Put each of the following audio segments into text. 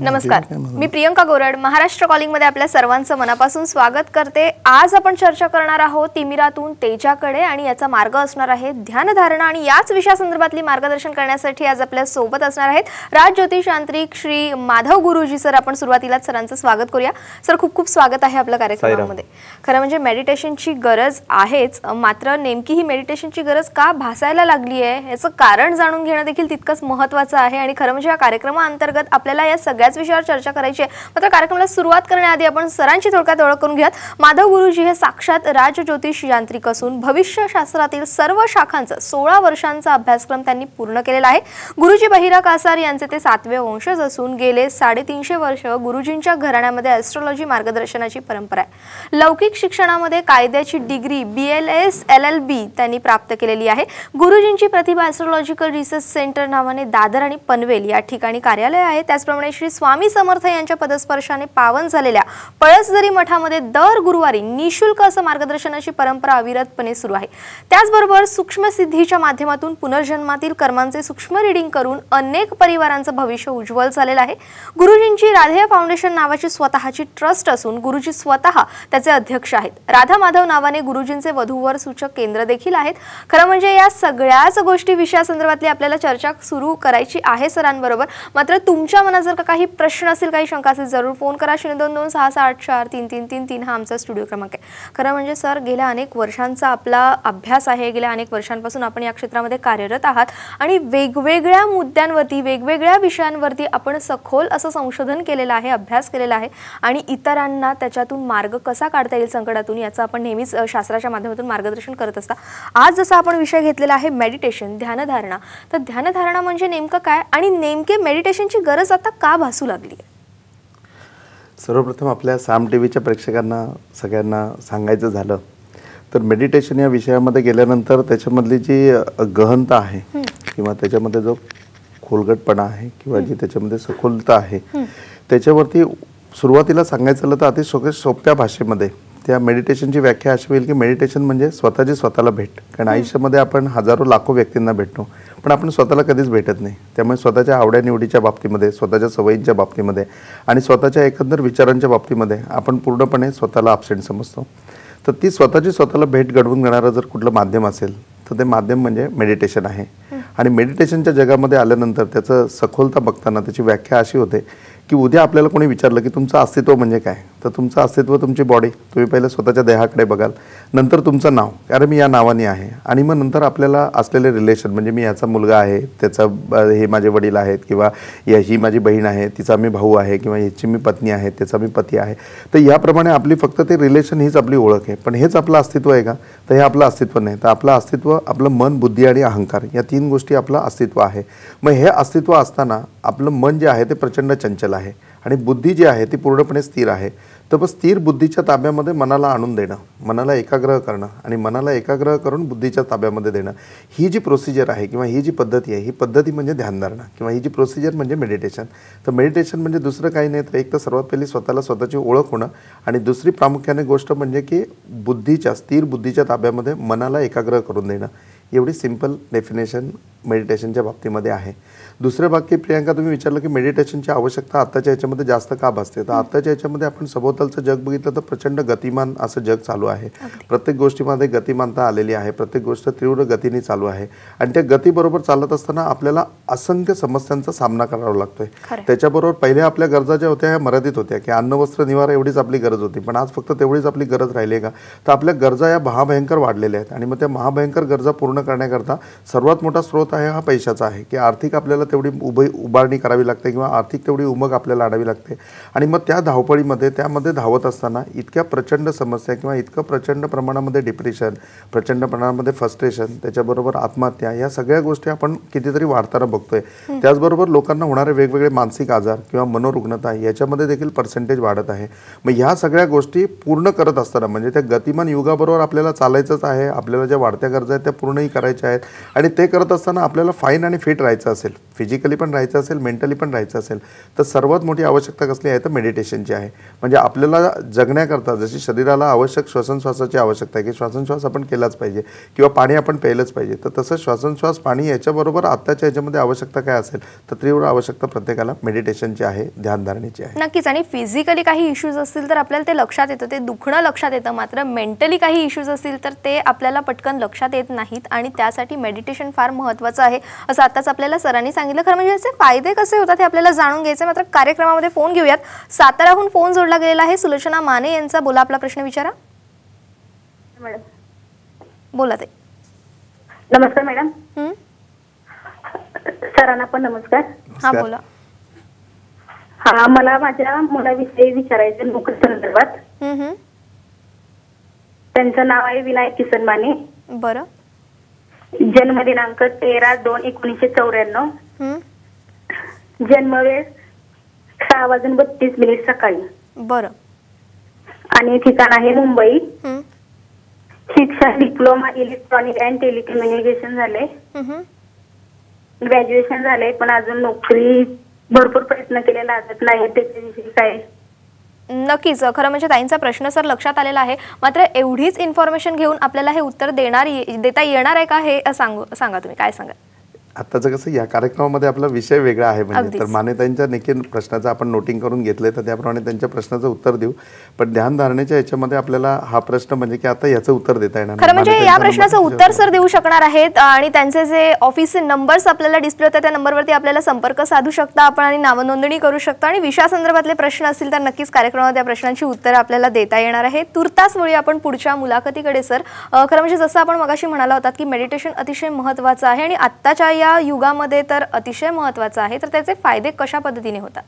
नमस्कार. मी प्रियंका गोरड महाराष्ट्र कॉलिंगमध्ये आपल्या सर्वांचं मनापासून स्वागत करते. आज आपण चर्चा करणार आहोत तिमिरातून तेजाकडे आणि याचा मार्ग असणार आहे ध्यानधारणा आणि याच विषयासंदर्भातली मार्गदर्शन करण्यासाठी आज आपल्यासोबत असणार आहेत राज ज्योतिष तांत्रिक श्री माधव गुरुजी सर. आपण सुरुवातीलाच सरांचं स्वागत करूया. सर खूप खूप स्वागत आहे आपल्या कार्यक्रमामध्ये. खरं म्हणजे मेडिटेशनची गरज आहेच मात्र नेमकी ही मेडिटेशनची गरज का भासायला लागली आहे? याचं कारण जाणून घेणं देखील तितकंच महत्त्वाचं आहे आणि खरं म्हणजे या कार्यक्रमाअंतर्गत आपल्याला या सगळ्याच विषयावर चर्चा करायची आहे. मात्र कार्यक्रमाला सुरुवात करण्याआधी आपण सरांची थोडक्यात ओळख करून घेऊयात. माधव गुरुजी हे साक्षात राजज्योतिष यांत्रिक असून भविष्यशास्त्रातील सर्व शाखांचा सोळा वर्षांचा अभ्यासक्रम त्यांनी पूर्ण केलेला आहे. गुरुजी बहिरा कासार यांचे ते सातवे वंशज असून गेले साडेतीनशे वर्ष गुरुजींच्या घराण्यामध्ये ॲस्ट्रॉलॉजी मार्गदर्शनाची परंपरा आहे. लौकिक शिक्षणामध्ये कायद्याची degree B L S L L B त्यांनी प्राप्त केलेली आहे. गुरुजींची प्रतिभा ॲस्ट्रॉलॉजिकल रिसर्च सेंटर नावाने दादर आणि पनवेल या ठिकाणी कार्यालय आहे. त्याचप्रमाणे श्री स्वामी समर्थ यांच्या पदस्पर्शाने पावन झालेल्या पळसदरी मठामध्ये दर गुरुवारी निशुल्क असं मार्गदर्शनाची परंपरा अविरतपणे सुरू आहे. त्याचबरोबर सूक्ष्म सिद्धीच्या माध्यमातून पुनर्जन्मातील कर्मांचे सूक्ष्म रिडिंग करून अनेक परिवारांचं भविष्य उज्ज्वल झालेलं आहे. गुरुजींची राधेय फाउंडेशन नावाची स्वतःची ट्रस्ट असून गुरुजी स्वतः त्याचे अध्यक्ष आहेत. राधा माधव नावाने गुरुजींचे वधूवर सूचक केंद्र देखील आहेत. खरं म्हणजे या सगळ्याच गोष्टी विषयासंदर्भातली आपल्याला चर्चा सुरू करायची आहे सरांबरोबर. मात्र तुमच्या मनात जर का काही प्रश्न असेल काही शंका असेल जरूर फोन करा. शून्य दोन दोन सहा सहा आठ चार तीन तीन तीन तीन हा आमचा स्टुडिओ क्रमांक आहे. खरं म्हणजे सर गेल्या अनेक वर्षांचा आपला अभ्यास आहे. गेल्या अनेक वर्षांपासून आपण या क्षेत्रामध्ये कार्यरत आहात. आणि वेगवेगळ्या मुद्द्यांवरती वेगवेगळ्या विषयांवरती आपण सखोल असं संशोधन केलेलं आहे अभ्यास केलेला आहे. आणि इतरांना त्याच्यातून मार्ग कसा काढता येईल संकटातून याचं आपण नेहमीच शास्त्राच्या माध्यमातून मार्गदर्शन करत असता. आज जसा आपण विषय घेतलेला आहे मेडिटेशन ध्यानधारणा. तर ध्यानधारणा म्हणजे नेमकं काय? आणि नेमके मेडिटेशनची गरज आता का भासू लागली आहे सर्वप्रथम आपल्या साम टी व्हीच्या प्रेक्षकांना सगळ्यांना सांगायचं झालं तर मेडिटेशन या विषयामध्ये गेल्यानंतर त्याच्यामधली जी गहनता आहे किंवा त्याच्यामध्ये जो खोलगटपणा आहे किंवा जी त्याच्यामध्ये सखोलता आहे त्याच्यावरती सुरुवातीला सांगायचं झालं तर अति सोप्या सोप्या भाषेमध्ये त्या मेडिटेशनची व्याख्या अशी होईल की मेडिटेशन म्हणजे स्वतःची स्वतःला भेट. कारण आयुष्यामध्ये आपण हजारो लाखो व्यक्तींना भेटतो. पण आपण स्वतःला कधीच भेटत नाही. त्यामुळे स्वतःच्या आवड्यानिवडीच्या बाबतीमध्ये स्वतःच्या सवयींच्या बाबतीमध्ये आणि स्वतःच्या एकंदर विचारांच्या बाबतीमध्ये आपण पूर्णपणे स्वतःला absent समजतो. तर ती स्वतःची स्वतःला भेट घडवून घेणारं जर कुठलं माध्यम असेल तर ते माध्यम म्हणजे मेडिटेशन आहे. आणि मेडिटेशनच्या जगामध्ये आल्यानंतर त्याचं सखोलता बघताना त्याची व्याख्या अशी होते की उद्या आपल्याला कोणी विचारलं की तुमचं अस्तित्व म्हणजे काय? तर तुमचं अस्तित्व तुमची बॉडी तुम्ही पहिले स्वतःच्या देहाकडे बघाल. नंतर तुमचं नाव. कारण मी या नावाने आहे. आणि मग नंतर आपल्याला असलेले रिलेशन म्हणजे मी याचा मुलगा आहे त्याचा हे माझे वडील आहेत किंवा या ही माझी बहीण आहे तिचा मी भाऊ आहे किंवा ह्याची मी पत्नी आहे त्याचा मी पती आहे. तर याप्रमाणे आपली फक्त ते रिलेशन हीच आपली ओळख आहे. पण हेच आपलं अस्तित्व आहे का? तर हे आपलं अस्तित्व नाही. तर आपलं अस्तित्व आपलं मन बुद्धी आणि अहंकार या तीन गोष्टी आपलं अस्तित्व आहे. मग हे अस्तित्व असताना आपलं मन जे आहे ते प्रचंड चंचल आहे. आणि बुद्धी जी आहे ती पूर्णपणे स्थिर आहे. तर मग स्थिर बुद्धीच्या ताब्यामध्ये मनाला आणून देणं मनाला एकाग्र करणं आणि मनाला एकाग्र करून बुद्धीच्या ताब्यामध्ये देणं ही जी प्रोसिजर आहे किंवा ही जी पद्धती आहे ही पद्धती म्हणजे ध्यानधारणा किंवा ही जी प्रोसिजर म्हणजे मेडिटेशन तर मेडिटेशन म्हणजे दुसरं काही नाही तर एक तर सर्वात पहिली स्वतःला स्वतःची ओळख होणं आणि दुसरी प्रामुख्याने गोष्ट म्हणजे की बुद्धीच्या स्थिर बुद्धीच्या ताब्यामध्ये मनाला एकाग्र करून देणं. एवढी सिंपल डेफिनेशन मेडिटेशनच्या बाबतीमध्ये आहे. दुसरं बाकी प्रियांका तुम्ही विचारलं की मेडिटेशनची आवश्यकता आत्ताच्या याच्यामध्ये जास्त का भासते? तर आत्ताच्या याच्यामध्ये आपण सभोवतालचं जग बघितलं तर प्रचंड गतिमान असं जग चालू आहे. प्रत्येक गोष्टीमध्ये गतिमानता आलेली आहे. प्रत्येक गोष्ट तीव्र गतीने चालू आहे. आणि त्या गतीबरोबर चालत असताना आपल्याला असंख्य समस्यांचा सामना करावा लागतोय. त्याच्याबरोबर पहिल्या आपल्या गरजा ज्या होत्या ह्या मर्यादित होत्या की अन्न वस्त्र निवारा एवढीच आपली गरज होती. पण आज फक्त तेवढीच आपली गरज राहिली आहे का? तर आपल्या गरजा या महाभयंकर वाढलेल्या आहेत. आणि मग त्या महाभयंकर गरजा पूर्ण करण्याकरता सर्वात मोठा स्रोत आहे हा पैशाचा आहे की आर्थिक आपल्याला तेवढी उभे उभारणी करावी लागते किंवा आर्थिक तेवढी उमग आपल्याला आणावी लागते. आणि मग त्या धावपळीमध्ये त्यामध्ये धावत असताना इतक्या प्रचंड समस्या किंवा इतकं प्रचंड प्रमाणामध्ये डिप्रेशन प्रचंड प्रमाणामध्ये फ्रस्ट्रेशन त्याच्याबरोबर आत्महत्या या सगळ्या गोष्टी आपण कितीतरी वाढताना बघतोय. त्याचबरोबर लोकांना होणारे वेगवेगळे मानसिक आजार किंवा मनोरुग्णता याच्यामध्ये देखील पर्सेंटेज वाढत आहे. मग ह्या सगळ्या गोष्टी पूर्ण करत असताना म्हणजे त्या गतिमान युगाबरोबर आपल्याला चालायचंच आहे आपल्याला ज्या वाढत्या गरजा आहेत त्या पूर्णही करायच्या आहेत आणि ते करत असताना आपल्याला फाईन आणि फिट राहायचं असेल. फिजिकली पण राहायचं असेल मेंटली पण राहायचं असेल तर सर्वात मोठी आवश्यकता कसली आहे? तर मेडिटेशनची आहे. म्हणजे आपल्याला जगण्याकरता जशी शरीराला आवश्यक श्वासनश्वासाची आवश्यकता आहे की श्वासनश्वास आपण केलाच पाहिजे किंवा पाणी आपण प्यायलंच पाहिजे तर तसं श्वासनश्वास पाणी याच्याबरोबर आत्ताच्या याच्यामध्ये आवश्यकता काय असेल? तर तीव्र आवश्यकता प्रत्येकाला मेडिटेशनची आहे ध्यानधारणेची आहे. नक्कीच. आणि फिजिकली काही इश्यूज असतील तर आपल्याला ते लक्षात येतं ते दुखणं लक्षात येतं मात्र मेंटली काही इश्यूज असतील तर ते आपल्याला पटकन लक्षात येत नाहीत. आणि त्यासाठी मेडिटेशन फार महत्त्वाचं आहे असं आताच आपल्याला सरांनी सांगितलं. खरं म्हणजे याचे फायदे कसे होतात हे आपल्याला जाणून घ्यायचे मात्र कार्यक्रमामध्ये फोन घेऊयात. साताराहून फोन जोडला गेलेला आहे सुलोचना माने यांचा. बोला आपला प्रश्न विचारा. मॅडम बोला ते नमस्कार मॅडम. हं? सरांना पण नमस्कार. हा. बोला. हा मला माझ्या मुलाविषयी विचारायचं नोकरी संदर्भात. हं, हं. त्यांचं नाव आहे विनायक किसन माने. बरं. जन्म दिनांक तेरा दोन एकोणीसशे चौऱ्याण्णव. जन्मवेळ सहा वाजून बत्तीस मिनिट सकाळी. बरं. आणि ठिकाण आहे मुंबई. शिक्षण डिप्लोमा इलेक्ट्रॉनिक अँड टेलिकम्युनिकेशन झाले. ग्रॅज्युएशन झाले पण अजून नोकरी भरपूर प्रयत्न केले लागत नाही त्याच्याविषयी काय? नक्कीच. खरं म्हणजे ताईंचा प्रश्न सर लक्षात आलेला आहे. मात्र एवढीच इन्फॉर्मेशन घेऊन आपल्याला हे उत्तर देणार देता येणार आहे का हे सांगू सांगा तुम्ही. काय सांगा आताचं कसं या कार्यक्रमामध्ये आपला विषय वेगळा आहे म्हणजे. तर मानेताईंच्या नक्की प्रश्नाचं आपण नोटिंग करून घेतलंय तर त्याप्रमाणे त्यांच्या प्रश्नाचं उत्तर देऊ. पण ध्यानधारणेच्या याच्यामध्ये आपल्याला हा प्रश्न म्हणजे की आता याचं उत्तर देता येणार. खरं म्हणजे या प्रश्नाचं उत्तर सर देऊ शकणार आहेत आणि त्यांचे जे ऑफिसचे नंबर्स आपल्याला डिस्प्ले होतात त्या नंबरवरती आपल्याला संपर्क साधू शकता आपण आणि नावनोंदणी करू शकता. आणि विषयासंदर्भातले प्रश्न असतील तर नक्कीच कार्यक्रमात त्या प्रश्नांची उत्तरं आपल्याला देता येणार आहे तुर्तास वेळी आपण पुढच्या मुलाखतीकडे सर. खरं म्हणजे जसं आपण मगाशी म्हणाला होतात की मेडिटेशन अतिशय महत्त्वाचं आहे आणि आत्ताच्या या युगामध्ये तर अतिशय महत्त्वाचं आहे. तर त्याचे फायदे कशा पद्धतीने होतात?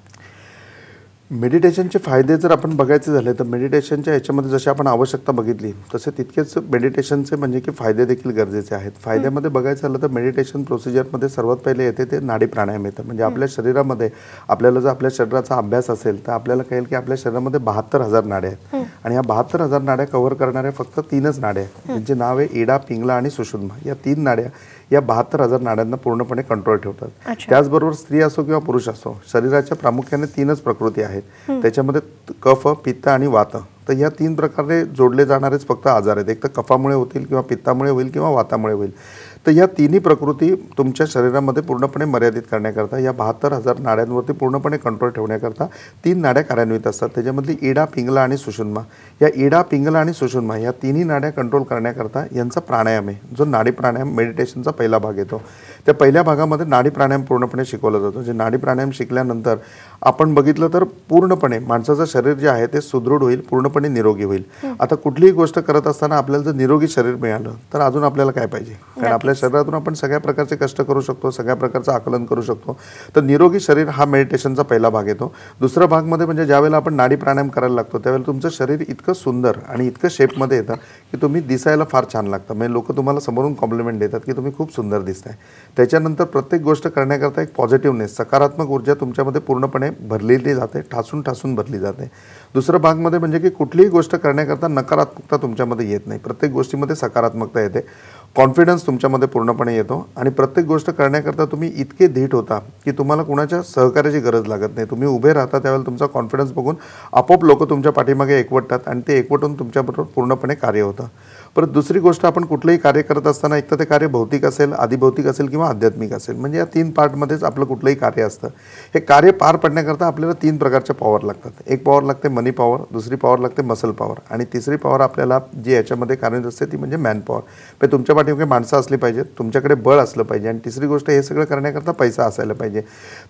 मेडिटेशनचे फायदे जर आपण बघायचे झाले तर मेडिटेशनच्या याच्यामध्ये जशी आपण आवश्यकता बघितली तसे तितकेच मेडिटेशनचे म्हणजे की फायदे देखील गरजेचे आहेत. फायद्यामध्ये बघायचं झालं तर मेडिटेशन प्रोसिजरमध्ये सर्वात पहिले येते ते नाडी प्राणायाम येतं. म्हणजे आपल्या शरीरामध्ये आपल्याला जर आपल्या शरीराचा अभ्यास असेल तर आपल्याला कळेल की आपल्या शरीरामध्ये बहात्तर हजार नाड्या आहेत. आणि या बहात्तर हजार नाड्या कव्हर करणाऱ्या फक्त तीनच नाड्या आहेत. त्यांचे नाव आहे इडा पिंगला आणि सुषुम्ना या तीन नाड्या या बहात्तर हजार नाड्यांना पूर्णपणे कंट्रोल ठेवतात. त्याचबरोबर स्त्री असो किंवा पुरुष असो शरीराच्या प्रामुख्याने तीनच प्रकृती आहेत. त्याच्यामध्ये कफ पित्त आणि वात. तर या तीन प्रकारे जोडले जाणारेच फक्त आजार आहेत. एक तर कफामुळे होतील किंवा पित्तामुळे होईल किंवा वातामुळे होईल. तर या तिन्ही प्रकृती तुमच्या शरीरामध्ये पूर्णपणे मर्यादित करण्याकरता या बहात्तर हजार नाड्यांवरती पूर्णपणे कंट्रोल ठेवण्याकरता तीन नाड्या कार्यान्वित असतात. त्याच्यामधली इडा पिंगला आणि सुषुन्मा या इडा पिंगला आणि सुषुन्मा या तिन्ही नाड्या कंट्रोल करण्याकरता यांचा प्राणायाम आहे. जो नाडी प्राणायाम मेडिटेशनचा पहिला भाग येतो. त्या पहिल्या भागामध्ये नाडी प्राणायाम पूर्णपणे शिकवला जातो. जे नाडी प्राणायाम शिकल्यानंतर आपण बघितलं तर पूर्णपणे माणसाचं शरीर जे आहे ते सुदृढ होईल पूर्णपणे निरोगी होईल. आता कुठलीही गोष्ट करत असताना आपल्याला जर निरोगी शरीर मिळालं तर अजून आपल्याला काय पाहिजे? कारण आपल्या शरीरातून आपण सगळ्या प्रकारचे कष्ट करू शकतो सगळ्या प्रकारचं आकलन करू शकतो. तर निरोगी शरीर हा मेडिटेशनचा पहिला भाग येतो. दुसरा भागमध्ये म्हणजे ज्यावेळेला आपण नाडी प्राणायाम करायला लागतो त्यावेळेला तुमचं शरीर इतकं सुंदर आणि इतकं शेपमध्ये येतं की तुम्ही दिसायला फार छान लागतं. म्हणजे लोक तुम्हाला समोरून कॉम्प्लिमेंट देतात की तुम्ही खूप सुंदर दिसताय. त्याच्यानंतर प्रत्येक गोष्ट करण्याकरता एक पॉझिटिव्हनेस सकारात्मक ऊर्जा तुमच्यामध्ये पूर्णपणे भरलेली जाते ठासून ठासून भरली जाते. दुसरं भागमध्ये म्हणजे की कुठलीही गोष्ट करण्याकरता नकारात्मकता तुमच्यामध्ये येत नाही. प्रत्येक गोष्टीमध्ये सकारात्मकता येते. कॉन्फिडन्स तुमच्यामध्ये पूर्णपणे येतो. आणि प्रत्येक गोष्ट करण्याकरता तुम्ही इतके धीट होता की तुम्हाला कुणाच्या सहकार्याची गरज लागत नाही. तुम्ही उभे राहता त्यावेळेला तुमचा कॉन्फिडन्स बघून आपोआप लोक तुमच्या पाठीमागे एकवटतात आणि ते एकवटून तुमच्याबरोबर पूर्णपणे कार्य होतं. परत दुसरी गोष्ट आपण कुठलंही कार्य करत असताना एक तर ते कार्य भौतिक असेल आधिभौतिक असेल किंवा आध्यात्मिक असेल. म्हणजे या तीन पार्टमध्येच आपलं कुठलंही कार्य असतं. हे कार्य पार पडण्याकरता आपल्याला तीन प्रकारच्या पॉवर लागतात. एक पॉवर लागते मनी पॉवर दुसरी पॉवर लागते मसल पॉवर आणि तिसरी पॉवर आपल्याला जी याच्यामध्ये कार्यरत असते ती म्हणजे मॅन पॉवर म्हणजे तुमच्या पाठीमागे माणसं असली पाहिजेत तुमच्याकडे बळ असलं पाहिजे आणि तिसरी गोष्ट हे सगळं करण्याकरता पैसा असायला पाहिजे.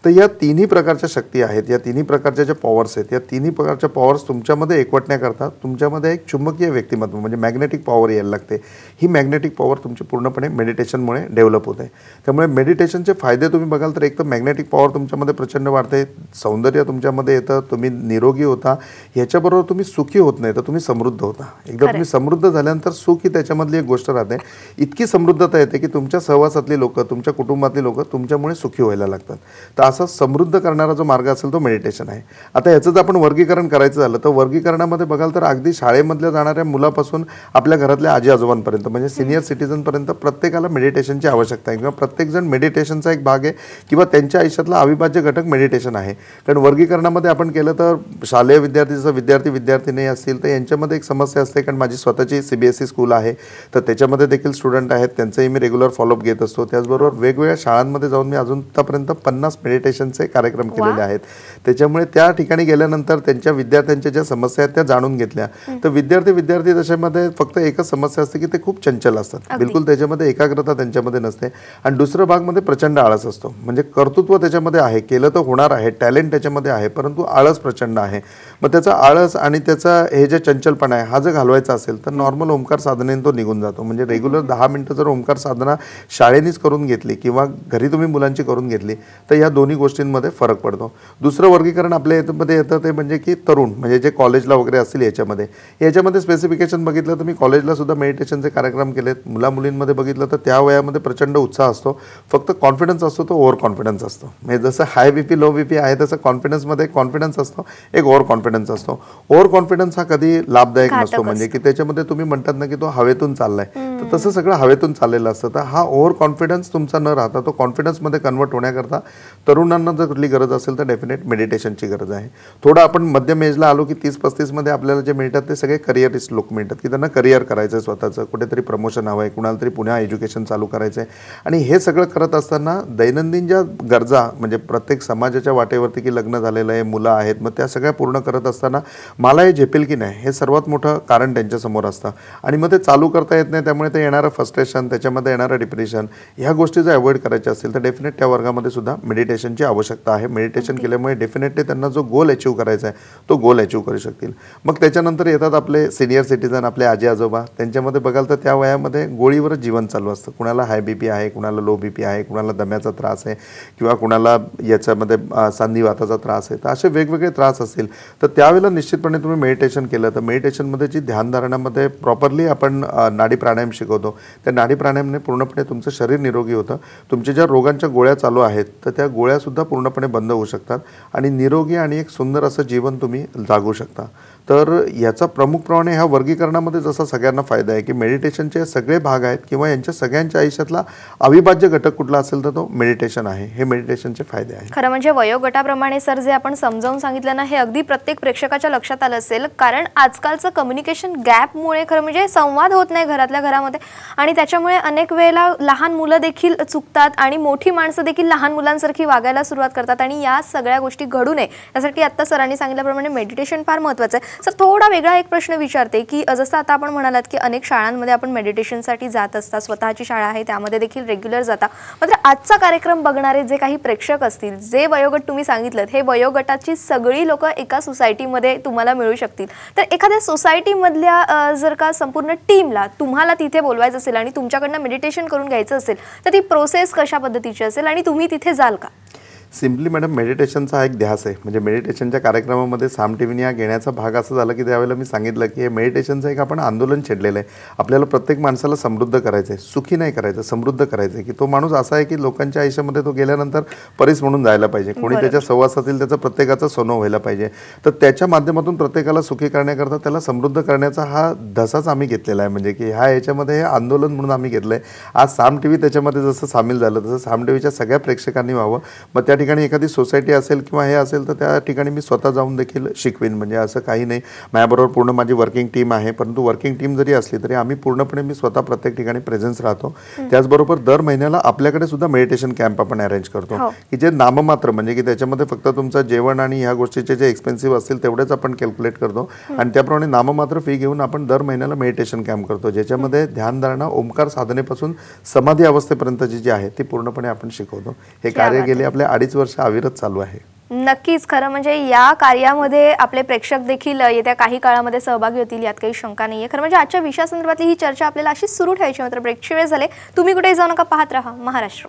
तर या तिन्ही प्रकारच्या शक्ती आहेत या तिन्ही प्रकारच्या ज्या पॉवर्स आहेत या तिन्ही प्रकारच्या पॉवर्स तुमच्यामध्ये एकवटण्याकरता तुमच्यामध्ये एक चुंबकीय व्यक्तिमत्व म्हणजे मॅग्नेटिक पॉवर यायला लागते. ही मॅग्नेटिक पॉवर तुमची पूर्णपणे मेडिटेशनमुळे डेव्हलप होते. त्यामुळे मेडिटेशनचे फायदे तुम्ही बघाल तर एक तर मॅग्नेटिक पॉवर तुमच्यामध्ये प्रचंड वाढते सौंदर्य तुमच्यामध्ये येतं तुम्ही निरोगी होता ह्याच्याबरोबर तुम्ही सुखी होत नाही तर तुम्ही समृद्ध होता. एकदा तुम्ही समृद्ध झाल्यानंतर सुख ही त्याच्यामधली एक गोष्ट राहते. इतकी समृद्धता येते की तुमच्या सहवासातली लोक तुमच्या कुटुंबातली लोक तुमच्यामुळे सुखी व्हायला लागतात. तर असा समृद्ध करणारा जो मार्ग असेल तो मेडिटेशन आहे. आता ह्याचं जर आपण वर्गीकरण करायचं झालं तर वर्गीकरणामध्ये बघाल तर अगदी शाळेमधल्या जाणाऱ्या मुलापासून आपल्या घरातल्या आपल्या आजी आजोबांपर्यंत म्हणजे सिनियर सिटीजनपर्यंत प्रत्येकाला मेडिटेशनची आवश्यकता आहे. किंवा प्रत्येकजण मेडिटेशनचा एक भाग आहे किंवा त्यांच्या आयुष्यातला अविभाज्य घटक मेडिटेशन आहे. कारण वर्गीकरणामध्ये आपण केलं तर शालेय विद्यार्थी जसं विद्यार्थी विद्यार्थी नाही असतील तर यांच्यामध्ये एक समस्या असते. कारण माझी स्वतःची C B S E school आहे तर त्याच्यामध्ये देखील स्टुडंट आहेत. त्यांचंही मी रेग्युलर फॉलोअप घेत असतो. त्याचबरोबर वेगवेगळ्या शाळांमध्ये जाऊन मी अजून आतापर्यंत पन्नास मेडिटेशनचे कार्यक्रम केलेले आहेत. त्याच्यामुळे त्या ठिकाणी गेल्यानंतर त्यांच्या विद्यार्थ्यांच्या ज्या समस्या आहेत त्या जाणून घेतल्या. तर विद्यार्थी विद्यार्थी दशेमध्ये फक्त एकच समस्या असते की ते खूप चंचल असतात. बिलकुल त्याच्यामध्ये एकाग्रता त्यांच्यामध्ये नसते. आणि दुसरं भागमध्ये प्रचंड आळस असतो. म्हणजे कर्तृत्व त्याच्यामध्ये आहे केलं तर होणार आहे टॅलेंट त्याच्यामध्ये आहे परंतु आळस प्रचंड आहे. मग त्याचा आळस आणि त्याचा हे जे चंचलपणा आहे हा जर घालवायचा असेल तर नॉर्मल ओंकार साधनेने तो निघून जातो. म्हणजे रेग्युलर दहा मिनटं जर ओंकार साधना शाळेनीच करून घेतली किंवा घरी तुम्ही मुलांची करून घेतली तर या दोन्ही गोष्टींमध्ये फरक पडतो. दुसरं वर्गीकरण आपल्या याच्यामध्ये येतं ते म्हणजे की तरुण म्हणजे जे कॉलेजला वगैरे असतील याच्यामध्ये. याच्यामध्ये स्पेसिफिकेशन बघितलं तर मी कॉलेजला सुद्धा मेडिटेशनचे कार्यक्रम केलेत. मुला मुलींमध्ये बघितलं तर त्या वयामध्ये प्रचंड उत्साह असतो. फक्त कॉन्फिडन्स असतो तो ओव्हर कॉन्फिडन्स असतो. म्हणजे जसं high B P low B P आहे तसं कॉन्फिडन्समध्ये कॉन्फिडन्स असतो एक ओव्हर कॉन्फिडन्स असतो. ओव्हर कॉन्फिडन्स हा कधी लाभदायक नसतो. म्हणजे की त्याच्यामध्ये तुम्ही म्हणतात ना की तो हवेतून चाललाय. तर तसं सगळं हवेतून चाललेलं असतं. तर हा ओव्हर कॉन्फिडन्स तुमचा न राहता तो कॉन्फिडन्समध्ये कन्वर्ट होण्याकरता तरुणांना जर कुठली गरज असेल तर डेफिनेट मेडिटेशनची गरज आहे. थोडं आपण मध्यम एजला आलो की तीस पस्तीसमध्ये आपल्याला जे मिळतात ते सगळे करिअरिस्ट लोक मिळतात. की त्यांना करिअर करायचं आहे स्वतःचं. कुठेतरी प्रमोशन हवं आहे कुणाला तरी पुन्हा एज्युकेशन चालू करायचं आहे आणि हे सगळं करत असताना दैनंदिन ज्या गरजा म्हणजे प्रत्येक समाजाच्या वाटेवरती की लग्न झालेलं आहे मुलं आहेत मग त्या सगळ्या पूर्ण करत असताना मला हे झेपेल की नाही हे सर्वात मोठं कारण त्यांच्यासमोर असतं. आणि मग ते चालू करता येत नाही त्यामुळे ते येणारं फ्रस्ट्रेशन त्याच्यामध्ये येणारं डिप्रेशन ह्या गोष्टी जर अवॉइड करायच्या असतील तर डेफिनेट त्या वर्गामध्ये सुद्धा मेडिटेशनची आवश्यकता आहे. मेडिटेशन केल्यामुळे डेफिनेटली त्यांना जो गोल अचीव करायचा आहे तो गोल अचीव करू शकतील. मग त्याच्यानंतर येतात आपले सिनियर सिटीजन आपले आजी आजोबा. त्यांच्यामध्ये बघाल तर त्या वयामध्ये गोळीवरच जीवन चालू असतं. कुणाला हाय बी पी आहे कुणाला लो बी पी आहे कुणाला दम्याचा त्रास आहे किंवा कुणाला याच्यामध्ये संधिवाताचा त्रास आहे. तर असे वेगवेगळे त्रास असतील. तर त्यावेळेला निश्चितपणे तुम्ही मेडिटेशन केलं. तर मेडिटेशनमध्ये जी ध्यानधारणामध्ये प्रॉपरली आपण नाडी प्राणायाम शिकवतो त्या नाडी प्राणायामने पूर्णपणे तुमचं शरीर निरोगी होतं. तुमच्या ज्या रोगांच्या गोळ्या चालू आहेत तर त्या गोळ्यासुद्धा पूर्णपणे बंद होऊ शकतात आणि निरोगी आणि एक सुंदर असं जीवन तुम्ही जागू शकता. तर याचा प्रमुखप्रमाणे ह्या वर्गीकरणामध्ये जसा सगळ्यांना फायदा आहे की मेडिटेशनचे सगळे भाग आहेत किंवा यांच्या सगळ्यांच्या आयुष्यातला अविभाज्य घटक कुठला असेल तर तो मेडिटेशन आहे. हे मेडिटेशनचे फायदे आहेत. खरं म्हणजे वयोगटाप्रमाणे सर जे आपण समजावून सांगितलं ना हे अगदी प्रत्येक प्रेक्षकाच्या लक्षात आलं असेल. कारण आजकालचं कम्युनिकेशन गॅपमुळे खरं म्हणजे संवाद होत नाही घरातल्या घरामध्ये. आणि त्याच्यामुळे अनेक वेळेला लहान मुलं देखील चुकतात आणि मोठी माणसं देखील लहान मुलांसारखी वागायला सुरुवात करतात. आणि या सगळ्या गोष्टी घडू नये. त्यासाठी आत्ता सरांनी सांगितल्याप्रमाणे मेडिटेशन फार महत्त्वाचं आहे. सर थोडा वेगळा एक प्रश्न विचारते की जसं आता आपण म्हणालात की अनेक शाळांमध्ये आपण मेडिटेशनसाठी जात असता स्वतःची शाळा आहे त्यामध्ये देखील रेग्युलर जाता. मात्र आजचा कार्यक्रम बघणारे जे काही प्रेक्षक असतील जे वयोगट तुम्ही सांगितलं हे वयोगटाची सगळी लोक एका सोसायटीमध्ये तुम्हाला मिळू शकतील. तर एखाद्या सोसायटीमधल्या जर का संपूर्ण टीमला तुम्हाला तिथे बोलवायचं असेल आणि तुमच्याकडनं मेडिटेशन करून घ्यायचं असेल तर ती प्रोसेस कशा पद्धतीची असेल आणि तुम्ही तिथे जाल का? सिम्पली मॅडम मेडिटेशनचा हा एक ध्यास आहे. म्हणजे मेडिटेशनच्या कार्यक्रमामध्ये साम टी व्हीने हा घेण्याचा भाग असं झाला की त्यावेळेला मी सांगितलं की हे मेडिटेशनचं एक आपण आंदोलन छेडलेलं आहे. आपल्याला प्रत्येक माणसाला समृद्ध करायचं आहे सुखी नाही करायचं समृद्ध करायचं आहे की तो माणूस असा आहे की लोकांच्या आयुष्यामध्ये तो गेल्यानंतर परीस म्हणून जायला पाहिजे. कोणी त्याच्या सहवासातील त्याचं प्रत्येकाचं सोनं व्हायला पाहिजे. तर त्याच्या माध्यमातून प्रत्येकाला सुखी करण्याकरता त्याला समृद्ध करण्याचा हा धसाच आम्ही घेतलेला आहे. म्हणजे की ह्या याच्यामध्ये हे आंदोलन म्हणून आम्ही घेतलं आहे आज साम टी व्ही त्याच्यामध्ये जसं सामील झालं तसं साम टी व्हीच्या सगळ्या प्रेक्षकांनी व्हावं. मग त्या ठिकाणी एखादी सोसायटी असेल किंवा हे असेल तर त्या ठिकाणी मी स्वतः जाऊन देखील शिकवीन. म्हणजे असं काही नाही. माझ्याबरोबर पूर्ण माझी वर्किंग टीम आहे. परंतु वर्किंग टीम जरी असली तरी आम्ही पूर्णपणे मी स्वतः प्रत्येक ठिकाणी प्रेझेन्स राहतो. त्याचबरोबर दर महिन्याला आपल्याकडे सुद्धा मेडिटेशन कॅम्प आपण अरेंज करतो. हो. की जे नाममात्र म्हणजे की त्याच्यामध्ये फक्त तुमचं जेवण आणि ह्या गोष्टीचे जे एक्सपेन्सिव्ह असतील तेवढेच आपण कॅल्क्युलेट करतो. आणि त्याप्रमाणे नाममात्र फी घेऊन आपण दर महिन्याला मेडिटेशन कॅम्प करतो. ज्याच्यामध्ये ध्यानधारणा ओंकार साधनेपासून समाधी अवस्थेपर्यंतची जी आहे ती पूर्णपणे आपण शिकवतो. हे कार्य गेले आपले अडीच वर्ष अविरत चालू आहे. नक्कीच खरं म्हणजे या कार्यामध्ये आपले प्रेक्षक देखील येत्या काही काळामध्ये सहभागी होतील यात काही शंका नाहीये. खरं म्हणजे आजच्या विषयासंदर्भातली ही चर्चा आपल्याला अशी सुरू ठेवायची मात्र ब्रेकची वेळ झाले. तुम्ही कुठेही जाऊ नका पाहत राहा महाराष्ट्र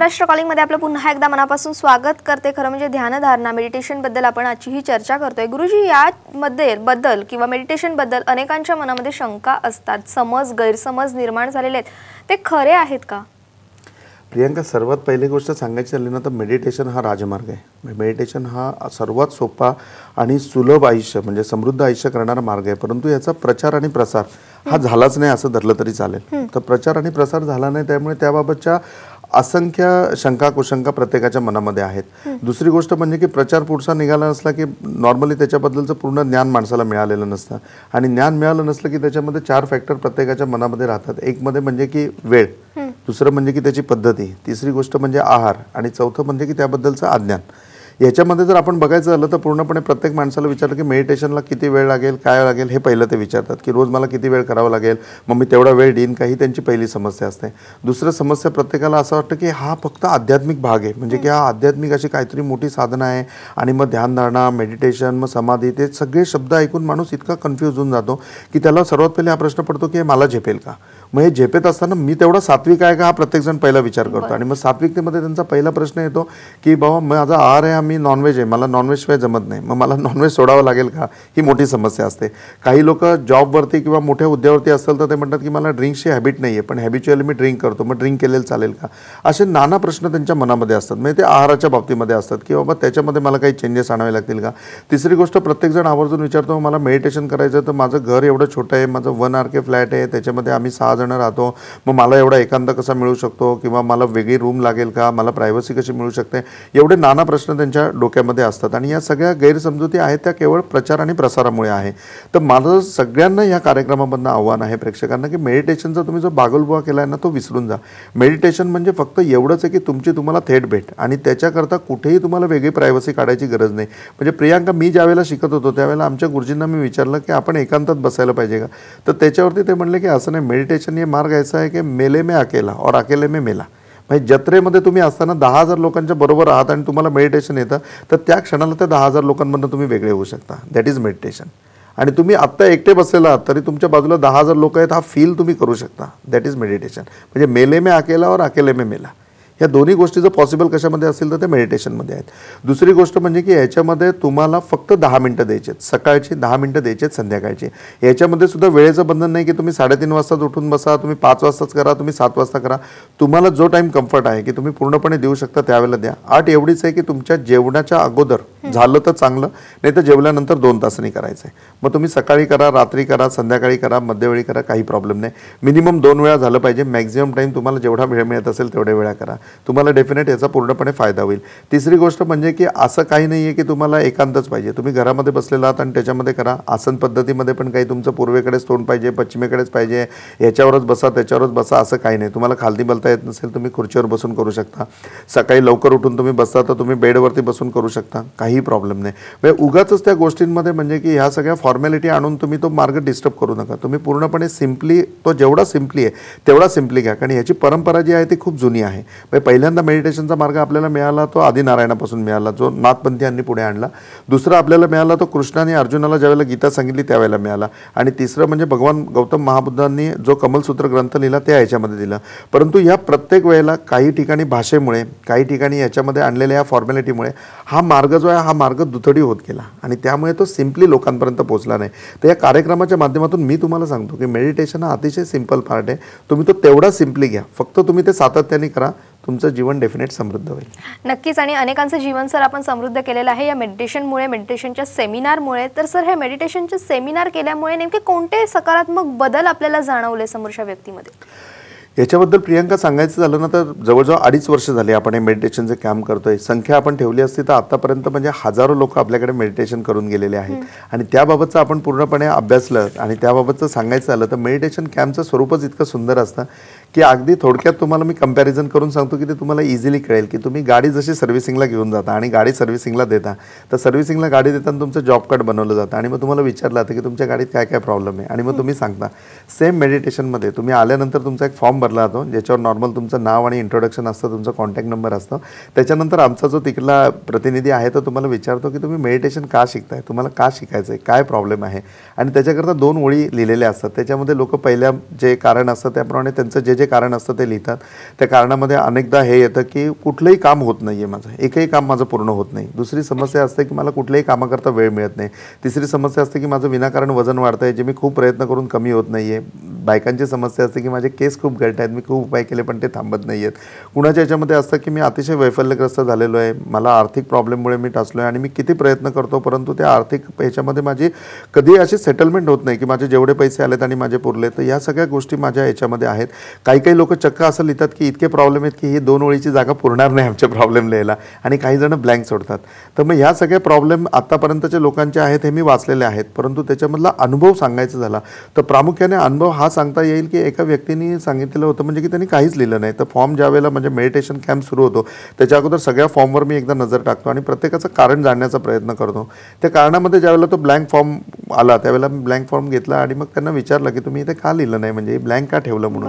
महाराष्ट्र कॉलिंगमध्ये आपलं पुन्हा एकदा मनापासून स्वागत करते. खरं म्हणजे ध्यानधारणा meditation बद्दल आपण आजची ही चर्चा करतोय. गुरुजी यामध्ये बद्दल किंवा meditation बद्दल अनेकांच्या मनामध्ये शंका असतात. समज गैरसमज निर्माण झालेले आहेत. ते खरे आहेत का? प्रियंका सर्वात पहिली गोष्ट सांगायची झाली ना तर मेडिटेशन हा राजमार्ग आहे. मेडिटेशन हा सर्वात सोपा आणि सुलभ आयुष्य म्हणजे समृद्ध आयुष्य करणारा मार्ग आहे. परंतु याचा प्रचार आणि प्रसार हा झालाच नाही असं धरलं तरी चालेल. तर प्रचार आणि प्रसार झाला नाही त्यामुळे त्याबाबतच्या असंख्य शंका कुशंका प्रत्येकाच्या मनामध्ये आहेत. दुसरी गोष्ट म्हणजे की प्रचार पुढचा निघाला नसला की नॉर्मली त्याच्याबद्दलचं पूर्ण ज्ञान माणसाला मिळालेलं नसतं. आणि ज्ञान मिळालं नसलं की त्याच्यामध्ये चार फॅक्टर प्रत्येकाच्या मनामध्ये राहतात. एक मध्ये म्हणजे की वेळ. दुसरं म्हणजे की त्याची पद्धती. तिसरी गोष्ट म्हणजे आहार. आणि चौथं म्हणजे की त्याबद्दलचं अज्ञान. याच्यामध्ये जर आपण बघायचं झालं तर पूर्णपणे प्रत्येक माणसाला विचारलं की मेडिटेशनला किती वेळ लागेल काय लागेल हे पहिलं ते विचारतात की रोज मला किती वेळ करावा लागेल मग मी तेवढा वेळ देईन का ही त्यांची पहिली समस्या असते. दुसरं समस्या प्रत्येकाला असं वाटतं की हा फक्त आध्यात्मिक भाग आहे. म्हणजे की हा आध्यात्मिक अशी काहीतरी मोठी साधना आहे आणि मग ध्यानधारणा मेडिटेशन मग समाधी ते सगळे शब्द ऐकून माणूस इतका कन्फ्यूज होऊन जातो की त्याला सर्वात पहिले हा प्रश्न पडतो की हे मला झेपेल का? मग हे झेपेत असताना मी तेवढा सात्विक आहे का हा प्रत्येकजण पहिला विचार करतो. आणि मग सात्विकतेमध्ये त्यांचा पहिला प्रश्न येतो की बाबा माझा आहार आहे मी नॉनव्हेज आहे. मला नॉनव्हेज शिवाय जमत नाही. मग मला नॉनव्हेज सोडावं लागेल का? ही मोठी समस्या असते. काही लोक जॉबवरती किंवा मोठ्या हुद्द्यावरती असतील तर ते म्हणतात की मला ड्रिंकची हॅबिट नाही आहे पण हॅबिच्युअली मी ड्रिंक करतो. मग ड्रिंक केलेलं चालेल का? असे नाना प्रश्न त्यांच्या मनामध्ये असतात. म्हणजे ते आहाराच्या बाबतीमध्ये असतात की बाबा त्याच्यामध्ये मला काही चेंजेस आणावे लागतील का? तिसरी गोष्ट प्रत्येकजण आवर्जून विचारतो मला मेडिटेशन करायचं तर माझं घर एवढं छोटं आहे. माझं वन आर के फ्लॅट आहे. त्याच्यामध्ये आम्ही सहा जण राहतो. मग मला एवढा एकांत कसा मिळू शकतो? किंवा मला वेगळी रूम लागेल का? मला प्रायव्हसी कशी मिळू शकते? एवढे नाना प्रश्न त्यांच्या डोक्यामध्ये असतात. आणि या सगळ्या गैरसमजुती आहेत त्या केवळ प्रचार आणि प्रसारामुळे आहे. तर माझं सगळ्यांना या कार्यक्रमामधनं आव्हान आहे प्रेक्षकांना की मेडिटेशनचा तुम्ही जो बागलबुवा केला आहे ना तो विसरून जा. मेडिटेशन म्हणजे फक्त एवढंच आहे की तुमची तुम्हाला थेट भेट. आणि त्याच्याकरता कुठेही तुम्हाला वेगळी प्रायव्हसी काढायची गरज नाही. म्हणजे प्रियांका मी ज्यावेळेला शिकत होतो त्यावेळेला आमच्या गुरुजींना मी विचारलं की आपण एकांतात बसायला पाहिजे का? तर त्याच्यावरती ते म्हणले की असं नाही मेडिटेशन हे मार्ग यायचा आहे की मेले में अकेला और अकेले में मेला. म्हणजे जत्रेमध्ये तुम्ही असताना दहा हजार लोकांच्या बरोबर आहात आणि तुम्हाला मेडिटेशन येतं तर त्या क्षणाला त्या दहा हजार लोकांमधनं तुम्ही वेगळे होऊ शकता. दॅट इज मेडिटेशन आणि तुम्ही आत्ता एकटे बसलेला आहात तरी तुमच्या बाजूला दहा हजार लोक आहेत हा फील तुम्ही करू शकता. दॅट इज मेडिटेशन म्हणजे मेले में अकेला और अकेले में मेला. या दोन्ही गोष्टी जर पॉसिबल कशामध्ये असेल तर ते मेडिटेशनमध्ये आहेत. दुसरी गोष्ट म्हणजे की याच्यामध्ये तुम्हाला फक्त दहा मिनटं द्यायचे आहेत सकाळची दहा मिनटं द्यायची आहेत संध्याकाळची. याच्यामध्ये सुद्धा वेळेचं बंधन नाही की तुम्ही साडेतीन वाजताच उठून बसा तुम्ही पाच वाजताच करा तुम्ही सात वाजता करा. तुम्हाला जो टाईम कम्फर्ट आहे की तुम्ही पूर्णपणे देऊ शकता त्यावेळेला द्या. आठ एवढीच आहे की तुमच्या जेवणाच्या अगोदर झालं तर चांगलं नाही तर जेवल्यानंतर दोन तासांनी करायचं आहे. मग तुम्ही सकाळी करा रात्री करा संध्याकाळी करा मध्यवेळी करा काही प्रॉब्लेम नाही. मिनिमम दोन वेळा झालं पाहिजे. मॅक्झिमम टाईम तुम्हाला जेवढा वेळ मिळत असेल तेवढ्या वेळा करा. तुम्हाला डेफिनेट याचा पूर्णपणे फायदा होईल. तिसरी गोष्ट म्हणजे की असं काही नाही आहे की तुम्हाला एकांतच पाहिजे. तुम्ही घरामध्ये बसलेला आहात आणि त्याच्यामध्ये करा. आसन पद्धतीमध्ये पण काही तुमचं पूर्वेकडेच तोंड पाहिजे पश्चिमेकडेच पाहिजे. याच्यावरच बसा त्याच्यावरच बसा असं काही नाही. तुम्हाला खालती बोलता येत नसेल तुम्ही खुर्चीवर बसून करू शकता. सकाळी लवकर उठून तुम्ही बसता तर तुम्ही बेडवरती बसून करू शकता. काहीही प्रॉब्लेम नाही. म्हणजे उगाच त्या गोष्टींमध्ये म्हणजे की ह्या सगळ्या फॉर्मॅलिटी आणून तुम्ही तो मार्ग डिस्टर्ब करू नका. तुम्ही पूर्णपणे सिम्पली तो जेवढा सिम्पली आहे तेवढा सिम्पली घ्या. कारण याची परंपरा जी आहे ती खूप जुनी आहे. म्हणजे म्हणजे पहिल्यांदा मेडिटेशनचा मार्ग आपल्याला मिळाला तो आदिनारायणापासून मिळाला जो नाथपंथीयांनी पुढे आणला. दुसरा आपल्याला मिळाला तो कृष्णाने अर्जुनाला ज्यावेळेला गीता सांगितली त्यावेळेला मिळाला. आणि तिसरं म्हणजे भगवान गौतम महाबुद्धांनी जो कमलसूत्र ग्रंथ लिहिला त्या ह्याच्यामध्ये दिला. परंतु या प्रत्येक वेळेला काही ठिकाणी भाषेमुळे काही ठिकाणी याच्यामध्ये आणलेल्या या फॉर्मॅलिटीमुळे हा मार्ग जो आहे हा मार्ग दुथडी होत गेला. आणि त्यामुळे तो सिम्पली लोकांपर्यंत पोहोचला नाही. तर या कार्यक्रमाच्या माध्यमातून मी तुम्हाला सांगतो की मेडिटेशन हा अतिशय सिंपल पार्ट आहे. तुम्ही तो तेवढा सिम्पली घ्या. फक्त तुम्ही ते सातत्याने करा. तुमचं जीवन डेफिनेट समृद्ध होईल. नक्कीच आणि अनेकांचं जीवन सर आपण समृद्ध केलेलं आहे. या मेडिटेशनमुळे मेडिटेशनच्या सेमिनारमुळे तर सर हे मेडिटेशनचे सेमिनार केल्यामुळे नेमके कोणते सकारात्मक बदल आपल्याला जाणवले समोरच्या व्यक्तीमध्ये? याच्याबद्दल प्रियांका सांगायचं झालं ना तर जवळजवळ अडीच वर्ष झाले आपण हे मेडिटेशनचे कॅम्प करतोय. संख्या आपण ठेवली असती तर आतापर्यंत म्हणजे हजारो लोक आपल्याकडे मेडिटेशन करून गेलेले आहेत. आणि त्याबाबतचं आपण पूर्णपणे अभ्यासलं आणि त्याबाबतचं सांगायचं झालं तर मेडिटेशन कॅम्पचं स्वरूपच इतकं सुंदर असतं. की अगदी थोडक्यात तुम्हाला मी कंपॅरिझन करून सांगतो की ते तुम्हाला इझिली कळेल की तुम्ही गाडी जशी सर्व्हिसिंगला घेऊन जाता आणि गाडी सर्व्हिसिंगला देता तर सर्व्हिसिंगला गाडी देताना तुमचं जॉब कार्ड बनवलं जातं आणि मग तुम्हाला विचारलं जातं की तुमच्या गाडीत काय काय प्रॉब्लेम आहे आणि मग तुम्ही सांगता. सेम मेडिटेशनमध्ये तुम्ही आल्यानंतर तुमचा एक फॉर्म भरला जातो ज्याच्यावर नॉर्मल तुमचं नाव आणि इंट्रोडक्शन असतं तुमचं कॉन्टॅक्ट नंबर असतं. त्याच्यानंतर आमचा जो तिकडला प्रतिनिधी आहे तो तुम्हाला विचारतो की तुम्ही मेडिटेशन का शिकताय? तुम्हाला का शिकायचं आहे काय प्रॉब्लेम आहे? आणि त्याच्याकरता दोन ओळी लिहिलेल्या असतात. त्याच्यामध्ये लोक पहिल्या जे कारण असतं त्याप्रमाणे त्यांचं जे जे कारण असतं ते लिहितात. त्या कारणामध्ये अनेकदा हे येतं की कुठलंही काम होत नाही आहे माझं. एकही काम माझं पूर्ण होत नाही. दुसरी समस्या असते की मला कुठल्याही कामाकरता वेळ मिळत नाही. तिसरी समस्या असते की माझं विनाकारण वजन वाढतं आहे जे मी खूप प्रयत्न करून कमी होत नाही आहे बायकांची समस्या असते की माझे केस खूप गळत आहेत मी खूप उपाय केले पण ते थांबत नाही आहेत कुणाच्या याच्यामध्ये असतं की मी अतिशय वैफल्यग्रस्त झालेलो आहे. मला आर्थिक प्रॉब्लेममुळे मी टाचलो आहे आणि मी किती प्रयत्न करतो परंतु त्या आर्थिक ह्याच्यामध्ये माझी कधी अशी सेटलमेंट होत नाही की माझे जेवढे पैसे आलेत आणि माझे पुरले तर या सगळ्या गोष्टी माझ्या याच्यामध्ये आहेत. काही काही लोक चक्क असं लिहितात की इतके प्रॉब्लेम आहेत की ही दोन ओळीची जागा पुरणार नाही आमच्या प्रॉब्लेम लिहायला. आणि काही जण ब्लँक सोडतात. तर मग ह्या सगळ्या प्रॉब्लेम आत्तापर्यंतचे लोकांचे आहेत हे मी वाचलेले आहेत. परंतु त्याच्यामधला अनुभव सांगायचा झाला. तर प्रामुख्याने अनुभव हा सांगता येईल की एका व्यक्तीने सांगितलेलं होतं म्हणजे की त्यांनी काहीच लिहिलं नाही. तर फॉर्म ज्या वेळेला म्हणजे मेडिटेशन कॅम्प सुरू होतो त्याच्या अगोदर सगळ्या फॉर्मवर मी एकदा नजर टाकतो आणि प्रत्येकाचं कारण जाणण्याचा प्रयत्न करतो. त्या कारणामध्ये ज्यावेळेला तो ब्लँक फॉर्म आला त्यावेळेला मी ब्लँक फॉर्म घेतला आणि मग त्यांना विचारलं की तुम्ही इथे का लिहिलं नाही? म्हणजे ब्लँक का ठेवलं म्हणून?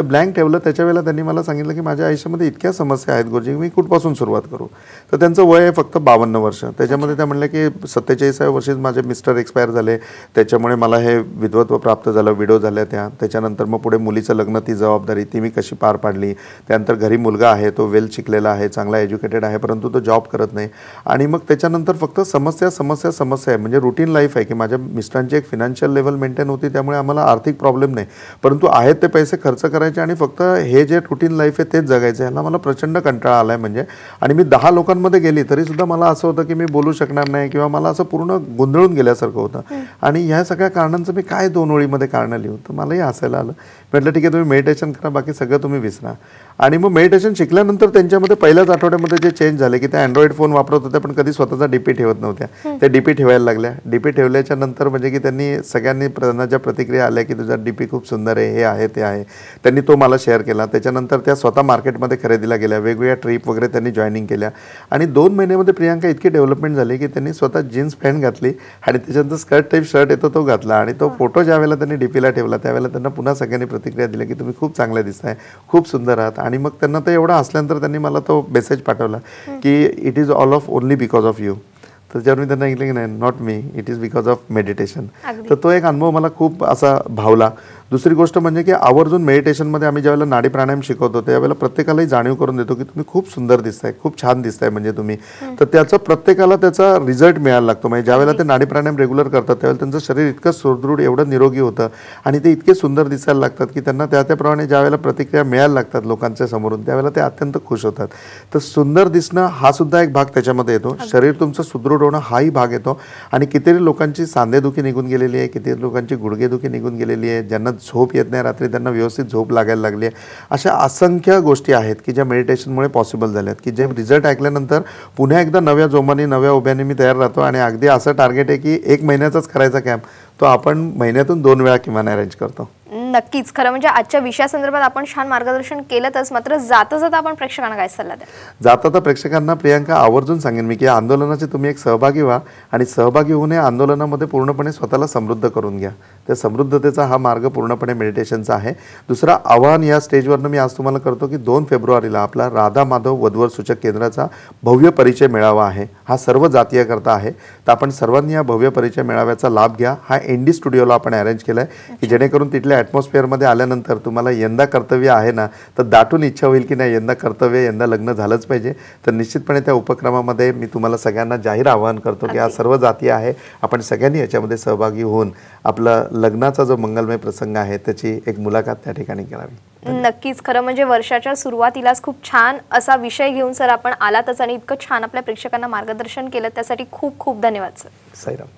तर ब्लँक ठेवलं त्याच्यावेळेला त्यांनी मला सांगितलं की माझ्या आयुष्यामध्ये इतक्या समस्या आहेत गुरुजी मी कुठपासून सुरुवात करू? तर त्यांचं वय आहे फक्त बावन्न वर्ष. त्याच्यामध्ये त्या म्हणल्या की सत्तेचाळीसाव्या वर्षीच माझे मिस्टर एक्सपायर झाले. त्याच्यामुळे मला हे विधवत्व प्राप्त झालं विडो झाल्या त्या. त्याच्यानंतर मग पुढे मुलीचं लग्न ती जबाबदारी ती मी कशी पार पाडली. त्यानंतर घरी मुलगा आहे तो वेल शिकलेला आहे चांगला एज्युकेटेड आहे परंतु तो जॉब करत नाही. आणि मग त्याच्यानंतर फक्त समस्या समस्या समस्या आहे. म्हणजे रुटीन लाईफ आहे की माझ्या मिस्टरांची एक फिनान्शियल लेवल मेंटेन होती त्यामुळे आम्हाला आर्थिक प्रॉब्लेम नाही. परंतु आहेत ते पैसे खर्च करायचे आणि फक्त हे जे रुटीन लाईफ आहे तेच जगायचं ह्याला मला प्रचंड कंटाळा आला आहे म्हणजे. आणि मी दहा लोकांमध्ये गेली तरीसुद्धा मला असं होतं की मी बोलू शकणार नाही किंवा मला असं पूर्ण गोंधळून गेल्यासारखं होतं. आणि ह्या सगळ्या कारणांचं मी काय दोन ओळीमध्ये कारणं लिहू तर मलाही हसायला आलं. म्हटलं ठीक आहे तुम्ही मेडिटेशन करा बाकी सगळं तुम्ही विसरा. आणि मग मेडिटेशन शिकल्यानंतर त्यांच्यामध्ये पहिल्याच आठवड्यामध्ये जे चेंज झाले की त्या अँड्रॉइड फोन वापरत होत्या पण कधी स्वतःचा डीपी ठेवत नव्हत्या. त्या डीपी ठेवायला लागल्या. डीपी ठेवल्याच्या नंतर म्हणजे की त्यांनी सगळ्यांनी त्यांना ज्या प्रतिक्रिया आल्या की तुझा डीपी खूप सुंदर आहे हे आहे ते आहे. त्यांनी तो मला शेअर केला. त्याच्यानंतर त्या स्वतः मार्केटमध्ये खरेदीला गेल्या. वेगवेगळ्या ट्रिप वगैरे त्यांनी जॉईनिंग केल्या. आणि दोन महिन्यामध्ये प्रियांका इतकी डेव्हलपमेंट झाली की त्यांनी स्वतः जीन्स पॅन्ट घातली आणि त्याच्यानंतर स्कर्ट टाईप शर्ट येतो तो घातला. आणि तो फोटो ज्या वेळेला त्यांनी डीपीला ठेवला त्यावेळेला त्यांना पुन्हा सगळ्यांनी प्रतिक्रिया दिल्या की तुम्ही खूप चांगले दिसताय खूप सुंदर आहात. आणि मग त्यांना तर एवढं असल्यानंतर त्यांनी मला तो मेसेज पाठवला की it is all of only because of you तर त्याच्यावर मी त्यांना सांगितलं की नाही not me it is because of meditation तर तो एक अनुभव मला खूप असा भावला. दुसरी गोष्ट म्हणजे की आवर्जून मेडिटेशनमध्ये आम्ही ज्यावेळेला नाडी प्राणायाम शिकवतो त्यावेळेला प्रत्येकालाही जाणीव करून देतो की तुम्ही खूप सुंदर दिसताय खूप छान दिसताय म्हणजे तुम्ही. तर त्याचं प्रत्येकाला त्याचा रिझल्ट मिळायला लागतो. म्हणजे ज्यावेळेला ते नाडी प्राणायाम रेग्युलर करतात त्यावेळेला त्यांचं शरीर इतकं सुदृढ एवढं निरोगी होतं आणि ते इतके सुंदर दिसायला लागतात की त्यांना त्या त्याप्रमाणे ज्यावेळेला प्रतिक्रिया मिळायला लागतात लोकांच्या समोरून त्यावेळेला ते अत्यंत खुश होतात. तर सुंदर दिसणं हा सुद्धा एक भाग त्याच्यामध्ये येतो. शरीर तुमचं सुदृढ होणं हाही भाग येतो. आणि कितीतरी लोकांची सांधेदुखी निघून गेलेली आहे किती लोकांची गुडघेदुखी निघून गेलेली आहे ज्यांना झोप येत नाही रात्री त्यांना व्यवस्थित झोप लागायला लागली आहे. अशा असंख्य गोष्टी आहेत की ज्या मेडिटेशनमुळे पॉसिबल झाल्यात. की जे रिझल्ट ऐकल्यानंतर पुन्हा एकदा नव्या जोमाने नव्या उभ्याने मी तयार राहतो आणि अगदी असं टार्गेट आहे की एक महिन्याचाच करायचा कॅम्प तो आपण महिन्यातून दोन वेळा किमान अरेंज करतो. नक्कीच. खरं म्हणजे आजच्या विषयासंदर्भात आपण छान मार्गदर्शन केलंच मात्र जाता जाता आपण प्रेक्षकांना काय सल्ला द्या जाता तर प्रेक्षकांना प्रियांका आवर्जून सांगेन मी की या आंदोलनाचे तुम्ही एक सहभागी व्हा आणि सहभागी होऊन या आंदोलनामध्ये पूर्णपणे स्वतःला समृद्ध करून घ्या. त्या समृद्धतेचा हा मार्ग पूर्णपणे मेडिटेशनचा आहे. दुसरा आव्हान या स्टेजवरनं मी आज तुम्हाला करतो की दोन फेब्रुवारीला आपला राधा माधव वधवर सूचक केंद्राचा भव्य परिचय मेळावा आहे. हा सर्व जातीय करता आहे. तर आपण सर्वांनी या भव्य परिचय मेळाव्याचा लाभ घ्या. हा एन डी स्टुडिओला आपण अरेंज केला आहे की जेणेकरून तिथल्या ॲटमॉस्फिअरमध्ये आल्यानंतर तुम्हाला यंदा कर्तव्य आहे ना तर दाटून इच्छा होईल की नाही यंदा कर्तव्य यंदा लग्न झालंच पाहिजे. तर निश्चितपणे त्या उपक्रमामध्ये मी तुम्हाला सगळ्यांना जाहीर आवाहन करतो की आज सर्व जाती आहे. आपण सगळ्यांनी याच्यामध्ये सहभागी होऊन आपला लग्नाचा जो मंगलमय प्रसंग आहे त्याची एक मुलाखत त्या ठिकाणी करावी. नक्कीच. खरं म्हणजे वर्षाच्या सुरुवातीलाच खूप छान असा विषय घेऊन सर आपण आलातच आणि इतकं छान आपल्या प्रेक्षकांना मार्गदर्शन केलं त्यासाठी खूप खूप धन्यवाद सर. साईराम.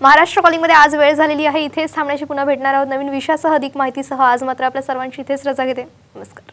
महाराष्ट्र कॉलिंगमध्ये आज वेळ झालेली आहे. इथेच थांबण्याची पुन्हा भेटणार आहोत. नवीन विषयासह अधिक माहितीसह आज मात्र आपल्या सर्वांची इथेच रजा घेते. नमस्कार.